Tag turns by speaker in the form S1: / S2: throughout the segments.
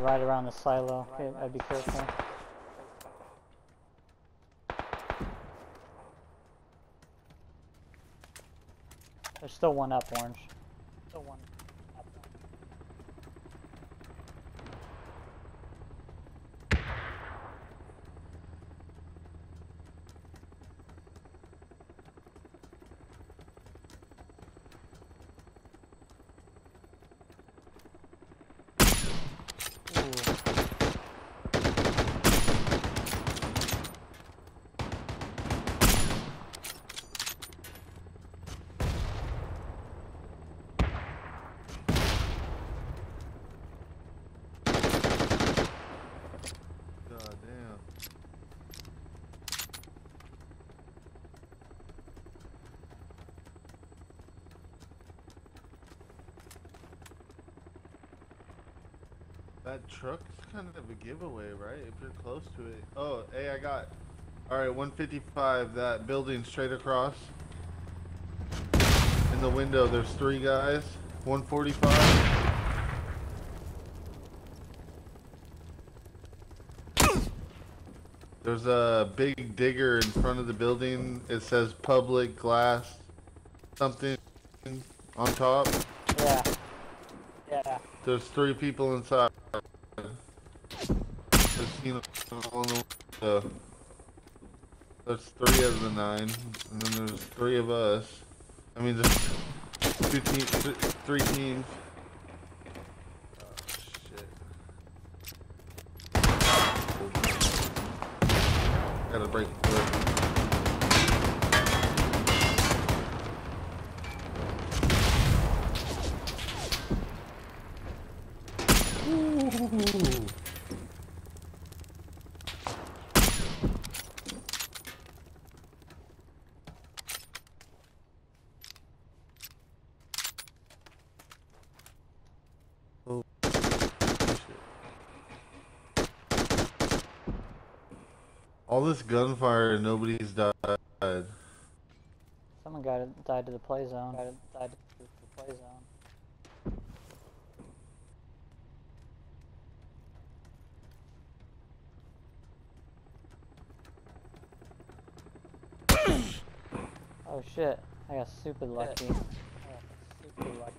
S1: right around the silo. Okay, I'd be careful. There's still one up, Orange. Still one up. Ooh.
S2: God damn. That truck's kind of a giveaway, right? If you're close to it. Oh, hey, I got. Alright, 155, that building straight across. In the window, there's three guys. 145. There's a big digger in front of the building. It says public glass something on top.
S1: Yeah.
S2: There's three people inside. I've seen them on the window. There's three of the nine, and then there's three of us. I mean, there's two teams, th three teams. Oh, shit. Gotta break through. Oh. All this gunfire and nobody's died.
S1: Someone got died to the play zone. Died to the play zone. Oh shit! I got super lucky. I got super lucky.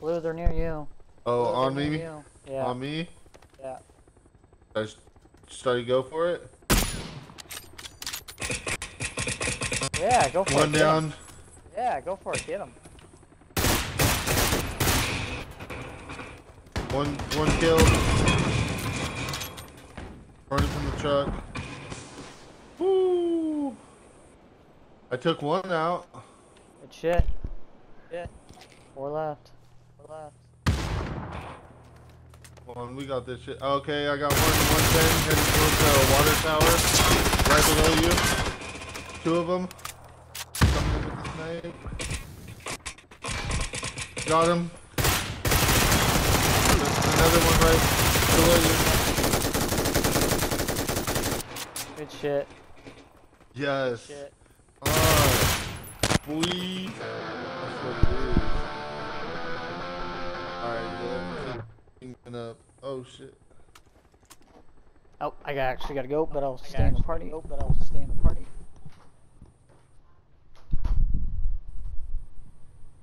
S1: Blue, they're near you.
S2: Oh,
S1: Blue,
S2: on me?
S1: Yeah.
S2: On me?
S1: Yeah.
S2: I s- start to go for it.
S1: Yeah, go for
S2: One
S1: it. get 'em.
S2: down.
S1: Yeah, go for it. Get him.
S2: One one kill. Running from the truck. I took one out.
S1: Good shit. Shit. Four left. Four left.
S2: On, we got this shit. Okay, I got one one ten heading towards the water tower, right below you. Two of them. Coming with the. Got him. There's another one right below you.
S1: Good shit.
S2: Yes.
S1: Shit.
S2: Ah, boy. That's what it is. Alright, yeah. up. Oh shit.
S1: Oh, I actually gotta go, but I'll stay in the party. Oh, but I'll stay in the party.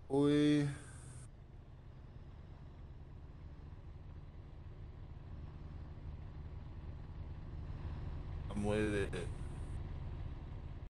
S2: Boy. I'm with it.